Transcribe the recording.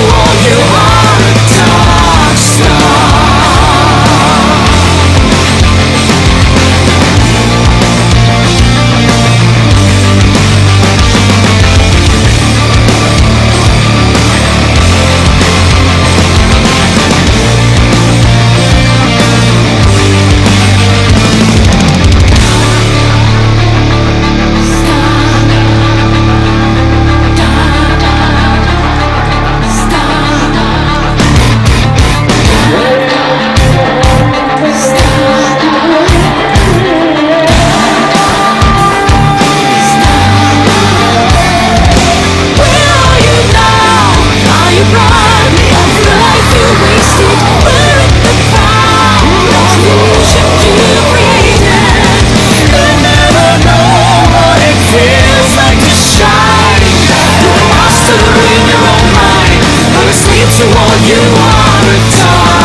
to all answer in your own mind. Honestly, to all you are a dog.